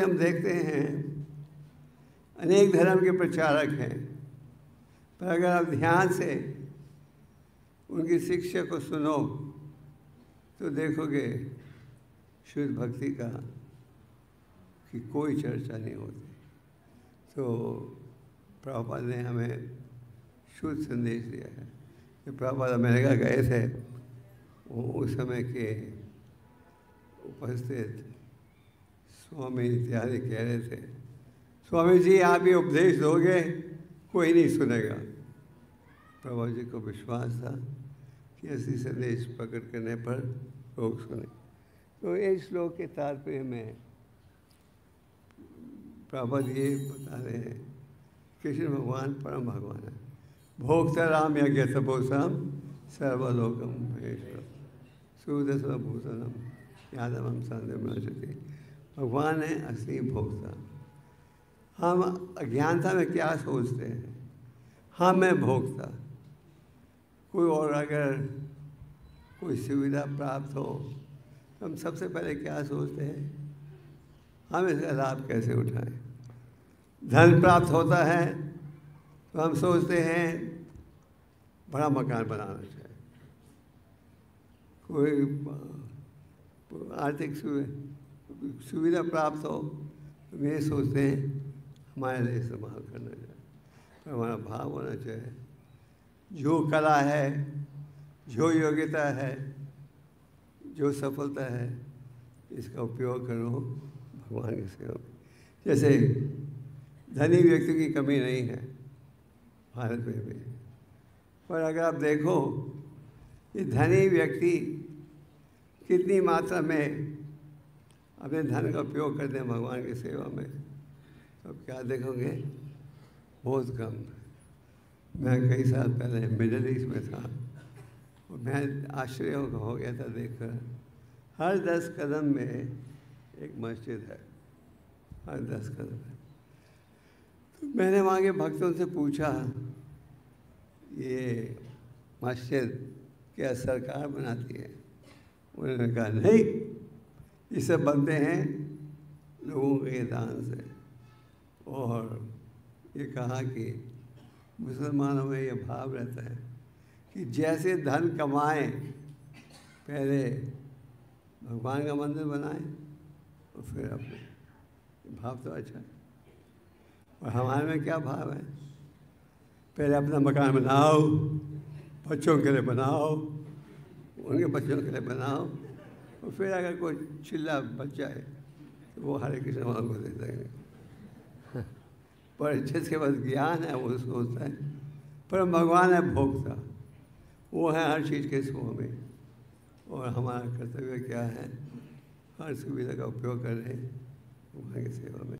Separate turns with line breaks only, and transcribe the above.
हम देखते हैं, अनेक धर्म के प्रचारक हैं, पर अगर आप ध्यान से उनकी शिक्षा को सुनो तो देखोगे शुद्ध भक्ति का कि कोई चर्चा नहीं होती। तो प्रभुपाद ने हमें शुद्ध संदेश दिया है। कि प्रभुपाद अमेरिका गए थे, वो उस समय के उपस्थित स्वामी इत्यादि कह रहे थे। स्वामी जी, आप ये उपदेश दोगे, कोई नहीं सुनेगा। प्रभु जी को विश्वास था कि ऐसी संदेश प्रकट करने पर लोग सुने। तो इस श्लोक के तात्पर्य में प्रभुद ये बता रहे हैं, कृष्ण भगवान परम भगवान है। भोक्ता राम यज्ञ तपोसम सर्वलोकम महेश्वर। सूदसभूषणम यादवम संदमति भगवान है असली भोक्ता हम अज्ञानता में क्या सोचते हैं? हाँ मैं भोक्ता कोई और अगर कोई सुविधा प्राप्त हो तो हम सबसे पहले क्या सोचते हैं? हम इसका लाभ कैसे उठाएँ? धन प्राप्त होता है तो हम सोचते हैं, बड़ा मकान बनाना चाहिए। कोई आर्थिक सुविधा प्राप्त हो तो ये सोचते हैं, हमारे लिए इस्तेमाल करना चाहिए। हमारा भाव होना चाहिए। जो कला है, जो योग्यता है, जो सफलता है, इसका उपयोग करो भगवान की सेवा में। जैसे धनी व्यक्ति की कमी नहीं है, भारत में भी। पर अगर आप देखो, ये धनी व्यक्ति कितनी मात्रा में अपने धन का उपयोग करते हैं भगवान की सेवा में। तो क्या देखोगे? बहुत कम। मैं कई साल पहले मिडल ईस्ट में था। और मैं आश्चर्य हो गया था देखकर। हर दस कदम में एक मस्जिद है। हर दस कदम में। तो मैंने वहाँ के भक्तों से पूछा, ये मस्जिद क्या सरकार बनाती है? उन्होंने कहा, नहीं। सब बनते हैं लोगों के दान से। और ये कहा कि मुसलमानों में ये भाव रहता है कि जैसे धन कमाएँ, पहले भगवान का मंदिर बनाएँ और फिर अपने। भाव तो अच्छा है। और हमारे में क्या भाव है? पहले अपना मकान बनाओ, बच्चों के लिए बनाओ, उनके बच्चों के लिए बनाओ। और फिर अगर कोई चिल्ला बच जाए तो वो हरे कृष्ण भगवान को दे देंगे पर जिसके पास ज्ञान है, वो सोचता है पर भगवान है भोगता वो है हर चीज़ के स्वामी और हमारा कर्तव्य क्या है? हर सुविधा का उपयोग कर भगवान की सेवा में।